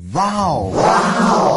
Wow! Wow!